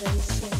vibration.